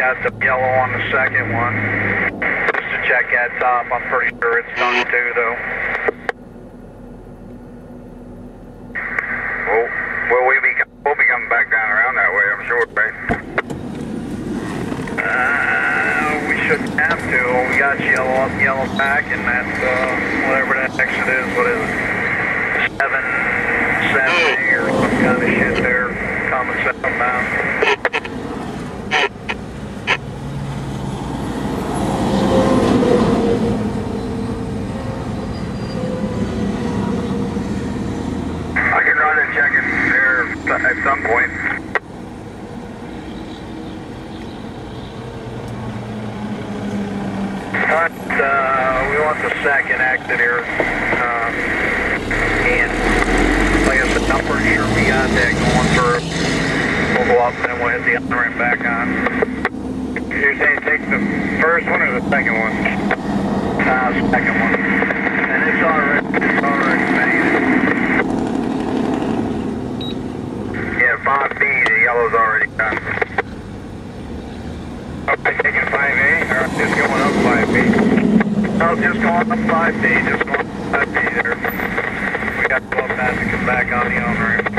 got the yellow on the second one. Just to check that top, I'm pretty sure it's done too, though. Well, will we be, we'll be coming back down around that way, I'm sure, right? Uh, we shouldn't have to. We got yellow up, yellow back, and that's uh, whatever that exit is. What is it? Seven seventy or some kind of shit there. Coming southbound. I can run and check it there at some point. But, uh, we want the second exit here. Um, and like I said, I'm sure we got that going through. We'll go up and then we'll hit the other end back on. You're saying take the first one or the second one? Uh, second one. And it's already, it's already made. Yeah, 5B, the yellow's already done. Okay, taking 5A, or just going up 5B? No, just going up 5D, just going up 5D there. We got to go up that to come back on the owner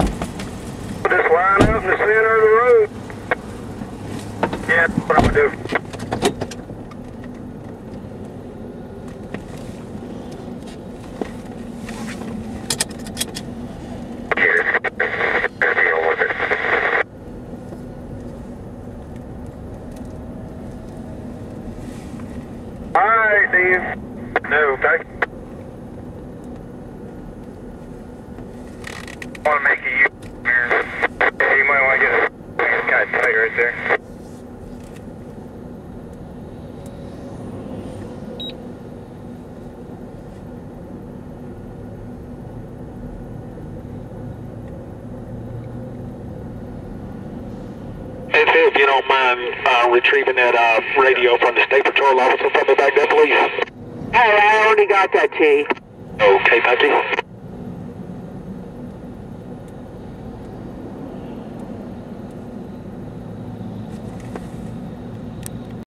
Just line up in the center of the road. Yeah, what I'm gonna do. Deal. All right, Steve. No, okay. Want to make a U here. Yeah, you might want to get a it's kind of tight right there. If, if you don't mind uh, retrieving that uh, radio from the State Patrol officer from the back there, please. Hey, I already got that, T. Okay, thank you.